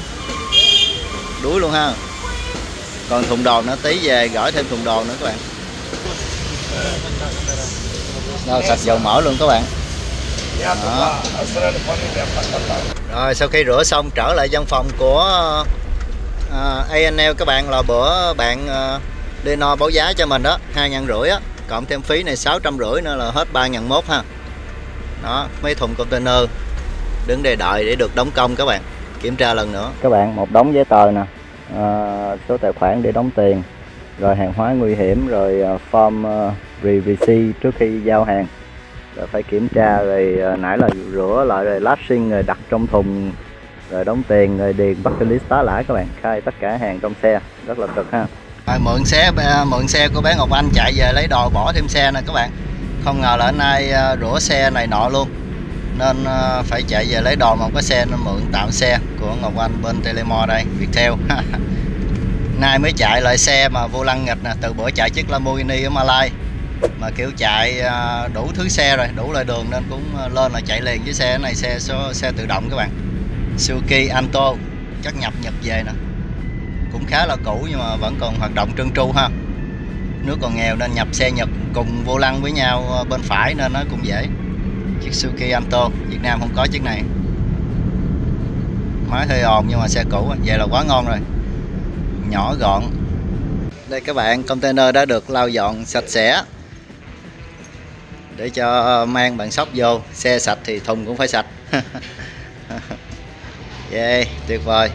đuối luôn ha. Còn thùng đồ nó tí về gửi thêm thùng đồ nữa các bạn. Rồi sạch dầu mỡ luôn các bạn. Đó. rồi sau khi rửa xong trở lại văn phòng của à, uh, A&L các bạn là bữa bạn à, uh, đi no báo giá cho mình đó hai ngàn rưỡi á. Cộng thêm phí này sáu trăm rưỡi nữa là hết ba ngàn mốt ha. Đó mấy thùng container. Đứng đây đợi để được đóng công các bạn kiểm tra lần nữa. Các bạn một đống giấy tờ nè. À, số tài khoản để đóng tiền rồi hàng hóa nguy hiểm rồi uh, form uh, RVC trước khi giao hàng. Rồi phải kiểm tra rồi nãy là rửa lại rồi lashing rồi đặt trong thùng rồi đóng tiền rồi điền bucket list tá lãi các bạn khai tất cả hàng trong xe. Rất là cực ha. Rồi, mượn xe mượn xe của bé Ngọc Anh chạy về lấy đồ bỏ thêm xe nè các bạn. Không ngờ là anh nay rửa xe này nọ luôn nên ờ, phải chạy về lấy đồ một cái xe nên mượn tạm xe của Ngọc Anh bên Telemore đây, Viettel. [laughs] Nay mới chạy lại xe mà vô lăng nghịch nè, từ bữa chạy chiếc Lamborghini ở Malai. Mà, kiểu, chạy ờ, đủ thứ xe rồi, đủ loại đường nên cũng ờ, lên là chạy liền với xe này, xe số, xe tự động các bạn. Suzuki Anto chắc nhập Nhật về nè. Cũng khá là cũ nhưng mà vẫn còn hoạt động trơn tru ha. Nước còn nghèo nên nhập xe Nhật cùng vô lăng với nhau bên phải nên nó cũng dễ chiếc Suzuki Anto, Việt Nam không có chiếc này. Máy hơi ồn nhưng mà xe cũ vậy là quá ngon rồi. Nhỏ gọn. Đây các bạn, container đã được lau dọn sạch sẽ. Để cho mang bạn sóc vô, xe sạch thì thùng cũng phải sạch. [laughs] Yeah, tuyệt vời.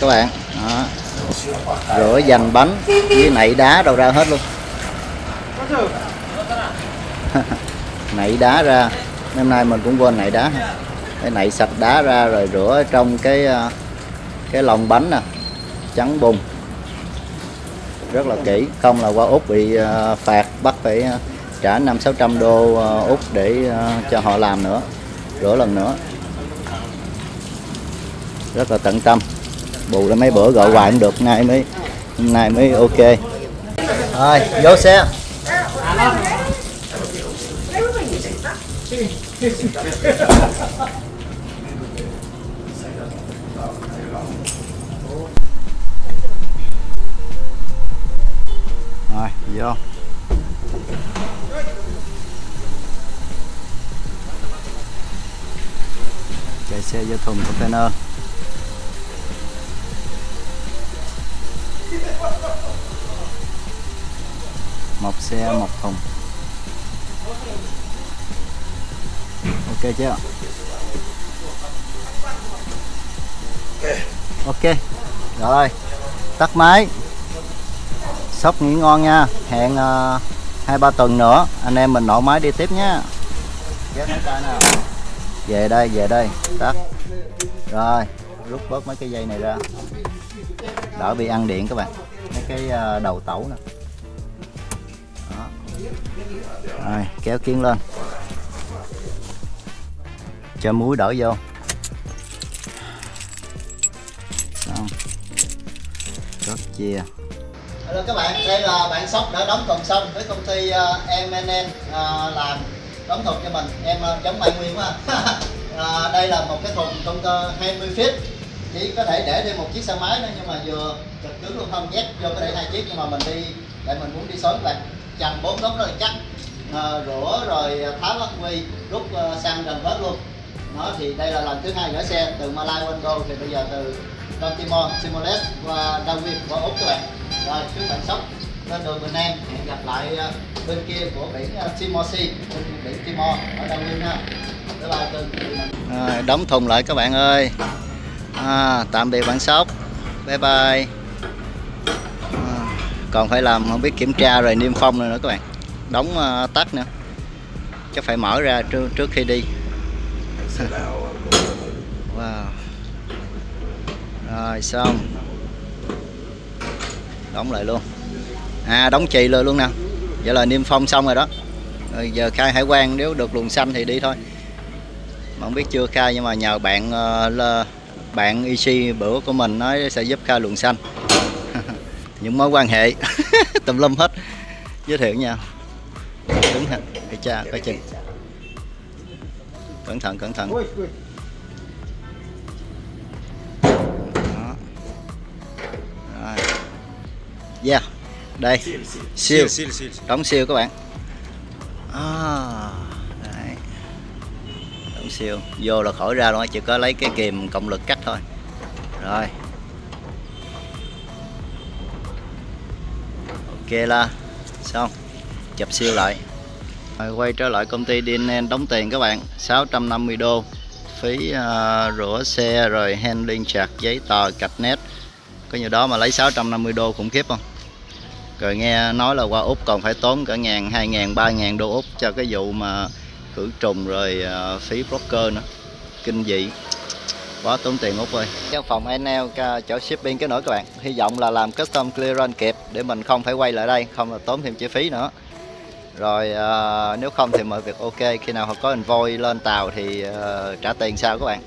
Các bạn. Đó. rửa dành bánh với nảy đá đâu ra hết luôn. [laughs] Nảy đá ra. Hôm nay mình cũng quên nảy đá. Cái nảy sạch đá ra rồi rửa trong cái ờ, cái lòng bánh nè. Trắng bùng. Rất là kỹ. Không là qua út bị ờ, phạt, bắt phải ờ, trả năm sáu trăm đô út để cho họ làm nữa. Rửa lần nữa. Rất là tận tâm bù ra mấy bữa gọi hoài cũng được nay mới nay mới ok. Rồi, vô xe. Rồi, vô. Chạy xe vô thùng container. Một xe một thùng. Ok chưa? Ok rồi tắt máy. Sóc nghỉ ngon nha. Hẹn uh, hai ba tuần nữa anh em mình nổ máy đi tiếp nhé nào về đây về đây tắt. Rồi rút bớt mấy cái dây này ra. Đỡ bị ăn điện các bạn. Mấy cái uh, đầu tẩu nè rồi kéo kiến lên. Cho muối đỡ vô. Xong. Rất chia Hello các bạn, đây là bạn sóc đã đóng thùng xong với công ty ờ, uh, MNN uh, ờ, làm. Đóng thùng cho mình. Em uh, chống Mai Nguyên quá uh, [laughs] đây là một cái thùng công tơ 20 feet. Chỉ có thể để thêm một chiếc xe máy nữa nhưng mà vừa cực cứng luôn không nhét vô có thể hai chiếc nhưng mà mình đi tại mình muốn đi sớm vậy chành bốn đốt rất là chắc à, rửa rồi ờ, tháo lắc quy rút ờ, uh, xăng gần hết luôn. Nó thì đây là lần thứ hai gửi xe từ Malai Wango thì bây giờ từ Don Timor, Simoles qua Darwin qua Úc các bạn. Rồi chúc bạn sóc lên đường Bình An hẹn gặp lại bên kia của biển Timor Sea bên biển Timor ở Darwin ha. Bye bye rồi, đóng thùng lại các bạn ơi. À, tạm biệt bạn sóc. Bye bye còn phải làm không biết kiểm tra rồi niêm phong rồi nữa các bạn. Đóng ờ, tắt nữa. Chắc phải mở ra trước trước khi đi. [laughs] Wow. Rồi xong. Đóng lại luôn. À đóng chì lại luôn nè. Vậy là niêm phong xong rồi đó. Rồi giờ khai hải quan nếu được luồng xanh thì đi thôi. Mà không biết chưa khai nhưng mà nhờ bạn ờ, uh, là bạn IC bữa của mình nói sẽ giúp khai luồng xanh những mối quan hệ [laughs] tùm lum hết giới thiệu nha đứng ha cái cha cái chân cẩn thận cẩn thận. Đó. Rồi. Yeah. Đây. Siêu. Đóng siêu các bạn. À, đấy. Đóng siêu. Vô là khỏi ra luôn chỉ có lấy cái kìm cộng lực cắt thôi. Rồi. Kia là xong. Chụp siêu lại. Rồi quay trở lại công ty DNN đóng tiền các bạn. 650 đô. Phí uh, rửa xe rồi handling chặt giấy tờ cạch nét. Có nhiều đó mà lấy 650 đô khủng khiếp không? Rồi nghe nói là qua Úc còn phải tốn cả ngàn hai ngàn ba ngàn đô Úc cho cái vụ mà khử trùng rồi uh, phí broker nữa. Kinh dị quá tốn tiền út ơi văn phòng anel ờ, chỗ shipping cái nữa các bạn. Hy vọng là làm custom clearance kịp để mình không phải quay lại đây không là tốn thêm chi phí nữa. Rồi à, nếu không thì mọi việc ok. Khi nào họ có invoice lên tàu thì à, trả tiền sau các bạn.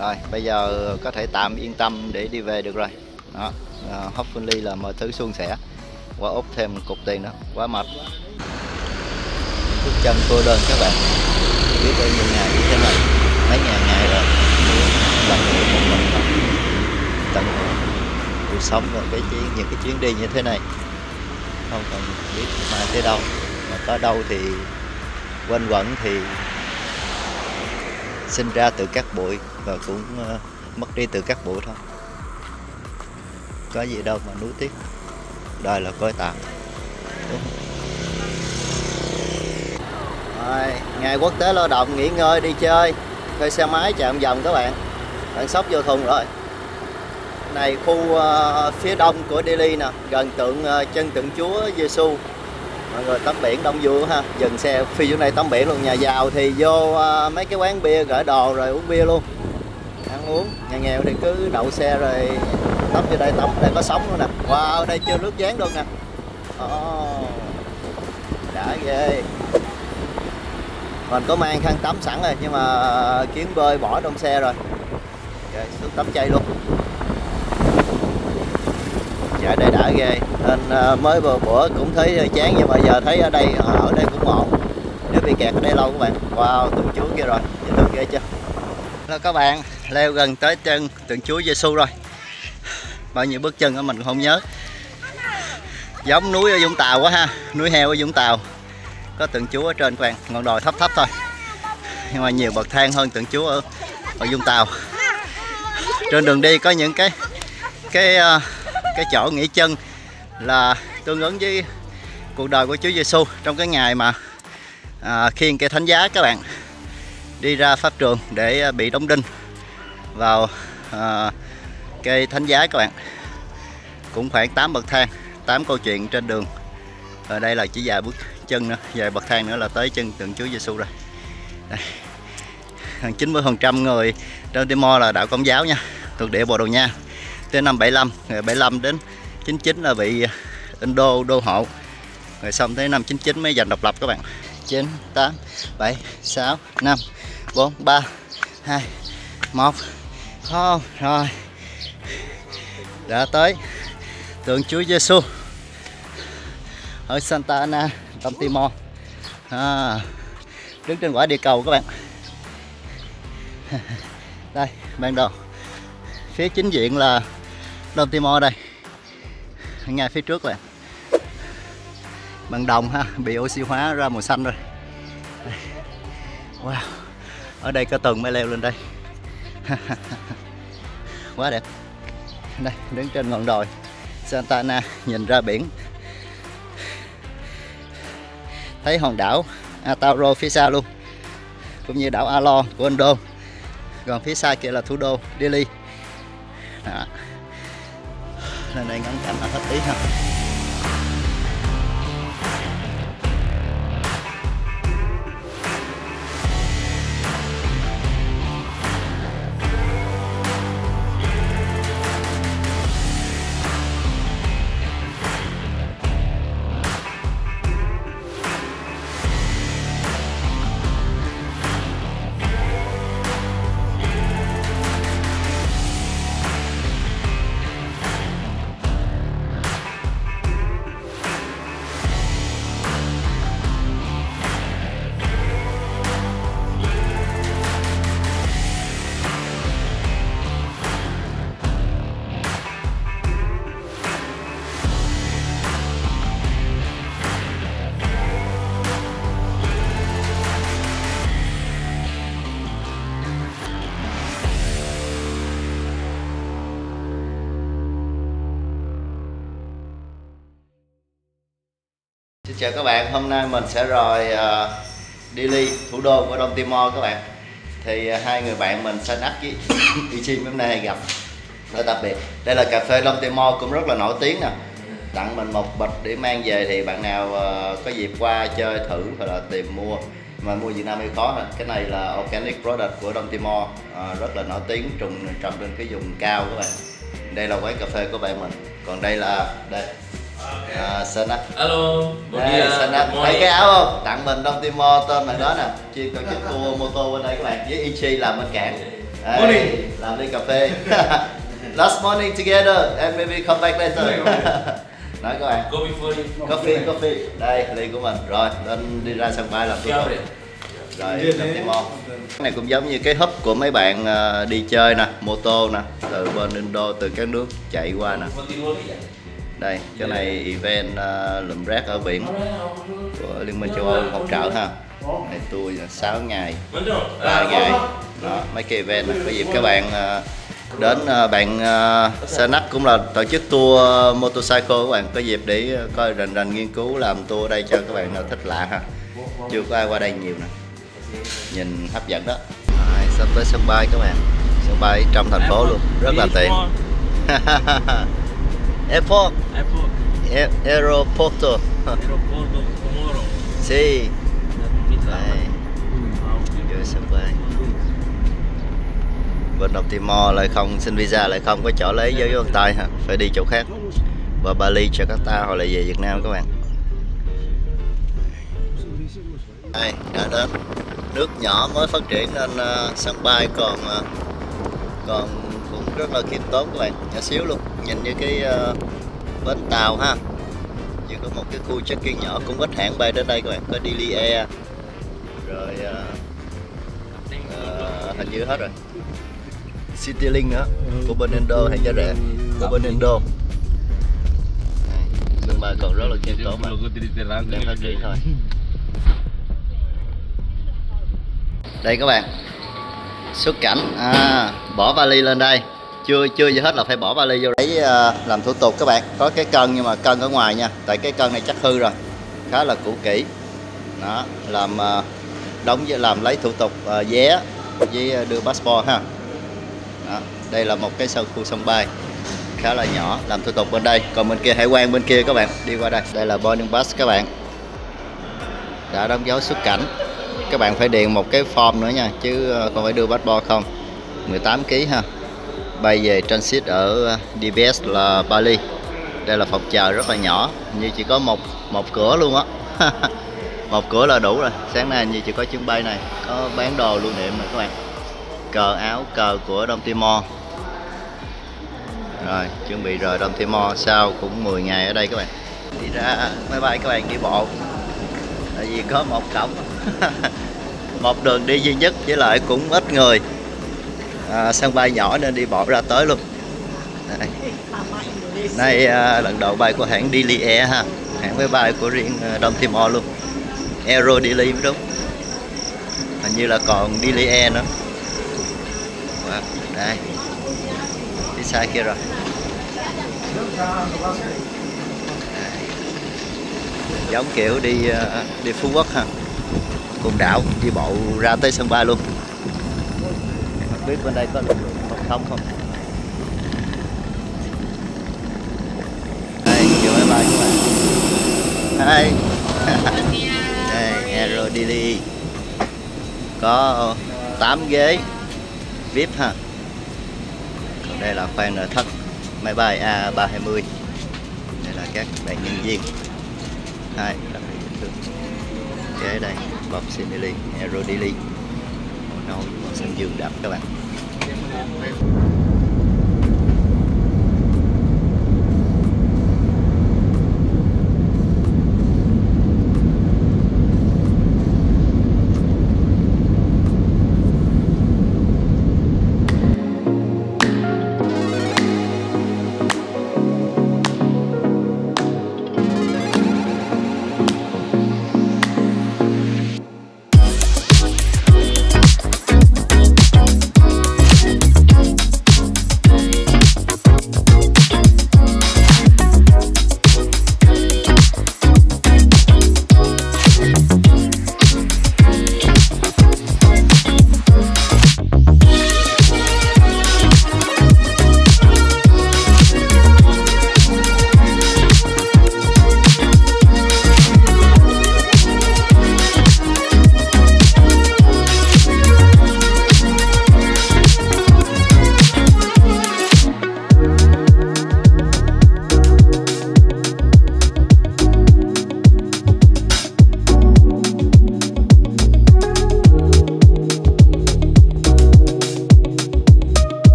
Rồi bây giờ có thể tạm yên tâm để đi về được rồi. Đó à, hopefully là mọi thứ suôn sẻ. Qua úp thêm một cục tiền nữa, quá mệt. Bước chân cô đơn các bạn. Biết bao nhiêu ngày như thế này mấy ngàn ngày rồi tận hưởng một lần thôi tận hưởng cuộc sống và cái chuyến những cái chuyến đi như thế này không cần biết mai tới đâu mà có đâu thì quanh quẩn thì sinh ra từ các bụi và cũng uh, mất đi từ các bụi thôi có gì đâu mà nuối tiếc đời là coi tạm Đúng? Rồi, ngày quốc tế lao động nghỉ ngơi đi chơi thuê xe máy chạy vòng vòng các bạn bạn sóc vô thùng rồi. Này khu uh, phía đông của Delhi nè gần tượng uh, chân tượng Chúa Giêsu mọi người tắm biển đông vui ha. Dừng xe phi chỗ này tắm biển luôn. Nhà giàu thì vô uh, mấy cái quán bia gửi đồ rồi uống bia luôn. Ăn uống nhà nghèo thì cứ đậu xe rồi tắm vô đây tắm. Đây có sóng luôn nè. Wow đây chưa nước dán luôn nè. Oh, đã ghê. Mình có mang khăn tắm sẵn rồi nhưng mà kiếm bơi bỏ trong xe rồi rồi, xuống tắm chay luôn. Chạy đây đã ghê. Nên ờ, mới vừa bữa cũng thấy ờ, chán, nhưng mà giờ thấy ở đây ờ, ở đây cũng ổn. Nếu bị kẹt ở đây lâu các bạn. Wow, tượng chúa kia rồi. Nhìn được ghê chưa? Là các bạn, leo gần tới chân tượng chúa Giêsu rồi. Bao nhiêu bước chân ở mình cũng không nhớ. Giống núi ở Vũng Tàu quá ha. Núi heo ở Vũng Tàu. Có tượng chúa ở trên các bạn. Ngọn đồi thấp thấp thôi. Nhưng mà nhiều bậc thang hơn tượng chúa ở ở Vũng Tàu trên đường đi có những cái cái ờ, cái chỗ nghỉ chân là tương ứng với cuộc đời của Chúa Giêsu trong cái ngày mà à, khiêng cây thánh giá các bạn đi ra pháp trường để ờ, bị đóng đinh vào à, cây thánh giá các bạn cũng khoảng 8 bậc thang 8 câu chuyện trên đường ở đây là chỉ vài bước chân nữa vài bậc thang nữa là tới chân tượng Chúa Giêsu rồi đây. hàng 90% người trên Timor là đạo Công giáo nha thuộc địa Bồ Đào Nha. Tới năm 75 rồi 75 đến 99 là bị Indo đô hộ. Rồi xong tới năm 99 mới giành độc lập các bạn. 9 8 7 6 5 4 3 2 1 không rồi. Đã tới tượng Chúa Giêsu ở Santa Ana, Đông Timor à, đứng trên quả địa cầu các bạn. [laughs] đây, ban đầu. Phía chính diện là Đông Timor đây. Ngay phía trước này bằng đồng ha, bị oxy hóa ra màu xanh rồi. Đây. wow, ở đây có tầng mới leo lên đây. [laughs] Quá đẹp. Đây, đứng trên ngọn đồi Santa Ana nhìn ra biển. Thấy hòn đảo Atauro phía xa luôn, cũng như đảo Alo của Indo còn phía xa kia là thủ đô Delhi đó. lên đây ngắm cảnh là hết tí ha bạn, hôm nay mình sẽ rời ờ, uh, Dili, thủ đô của Đông Timor các bạn. Thì uh, hai người bạn mình Sanak với Ichim hôm nay gặp Rất đặc biệt. Đây là cà phê Đông Timor cũng rất là nổi tiếng nè. Tặng mình một bịch để mang về thì bạn nào uh, có dịp qua chơi thử hoặc là tìm mua mà mua Việt Nam hơi khó nè. Cái này là organic product của Đông Timor uh, rất là nổi tiếng trùng trồng trên cái vùng cao các bạn. Đây là quán cà phê của bạn mình. Còn đây là đây à, Sanak Alo, bon đây dia, Sanak good thấy cái áo không? Tặng mình Đông Timor tên bạn đó nè. Chuyên tổ chức tour mô tô bên đây các bạn với Ichi làm bên cản Đây, Morning. làm ly cà phê. [laughs] Last morning together and maybe come back later. [laughs] Nói các bạn Go before you. coffee coffee. Đây ly của mình. Rồi lên đi ra sân bay làm Gabriel. rồi Đông Timor cái này cũng giống như cái hub của mấy bạn ờ, đi chơi nè mô tô nè từ bên Indo từ các nước chạy qua nè. Đi. Đây cái này event uh, lượm rác ở biển của Liên minh châu Âu hỗ trợ ha. Này tour là 6 ngày Buongiorno. 3 ngày. Đó mấy cái event này có dịp các bạn ờ, đến ờ, bạn uh, Sanak cũng là tổ chức tour motorcycle các bạn. Có dịp để coi rành rành nghiên cứu làm tour đây cho các bạn nào thích lạ ha. Chưa có ai qua đây nhiều nè. Nhìn hấp dẫn đó. Đấy, sắp tới sân bay các bạn. Sân bay trong thành phố luôn. Rất là tiện [laughs] airport. Airport. A- aeroporto. Aeroporto Comoro. si Đây. đây vô sân bay. Bên Đông Timor lại không xin visa lại không có chỗ lấy dấu vân tay ha phải đi chỗ khác. Và Bali Jakarta hoặc là về Việt Nam các bạn. Đây đã đến. Nước nhỏ mới phát triển nên uh, sân bay còn uh, còn cũng rất là khiêm tốn các bạn. Nhỏ xíu luôn. Nhìn như cái uh, bến tàu ha. Chỉ có một cái khu check-in nhỏ cũng ít hãng bay đến đây các bạn. Có Dili Air. Rồi uh, uh, hình như hết rồi. Citylink nữa của bên Indo hay giá rẻ của bên Indo sân bay còn rất là khiêm tốn mà đang phát triển thôi. Đây các bạn. Xuất cảnh. À, bỏ vali lên đây chưa chưa gì hết là phải bỏ vali vô. Đấy ờ, làm thủ tục các bạn. Có cái cân nhưng mà cân ở ngoài nha. Tại cái cân này chắc hư rồi. Khá là cũ kỹ. Đó, làm ờ, đóng với, làm lấy thủ tục ờ, vé với đưa passport ha. Đó. đây là một cái sân, khu sân bay. Khá là nhỏ, làm thủ tục bên đây. Còn bên kia, hải quan bên kia các bạn, đi qua đây. Đây là boarding pass các bạn. Đã đóng dấu xuất cảnh. Các bạn phải điền một cái form nữa nha, chứ còn không phải đưa passport không. 18 kg ha bay về transit ở ờ, DBS là Bali. Đây là phòng chờ rất là nhỏ như chỉ có một một cửa luôn á. [laughs] Một cửa là đủ rồi. Sáng nay như chỉ có chuyến bay này, có bán đồ lưu niệm rồi các bạn cờ áo, cờ của Đông Timor. Rồi, chuẩn bị rời Đông Timor, sau cũng 10 ngày ở đây các bạn. Đi ra máy bay các bạn, đi bộ. Tại vì có một cổng. [laughs] Một đường đi duy nhất, với lại cũng ít người à, sân bay nhỏ nên đi bộ ra tới luôn. Đây, à, lần đầu bay của hãng Dili Air ha. Hãng máy bay của riêng à, Đông Timor luôn. Aero Dili mới đúng. Hình như là còn Dili Air nữa. Wow, đây. Đi xa kia rồi. Đây. giống kiểu đi à, đi Phú Quốc ha. Cùng đảo đi bộ ra tới sân bay luôn không biết bên đây có lực lượng phòng không không? Đây chiều máy bay các bạn. Đây đây Aero Dili có 8 ghế VIP ha. Còn đây là khoang nội thất, máy bay A320 đây là các bạn nhân viên. Hai, đặc biệt bình đây bọc Simili Aero Dili màu nâu màu xanh dương đậm các bạn.